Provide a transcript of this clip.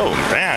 Oh, man.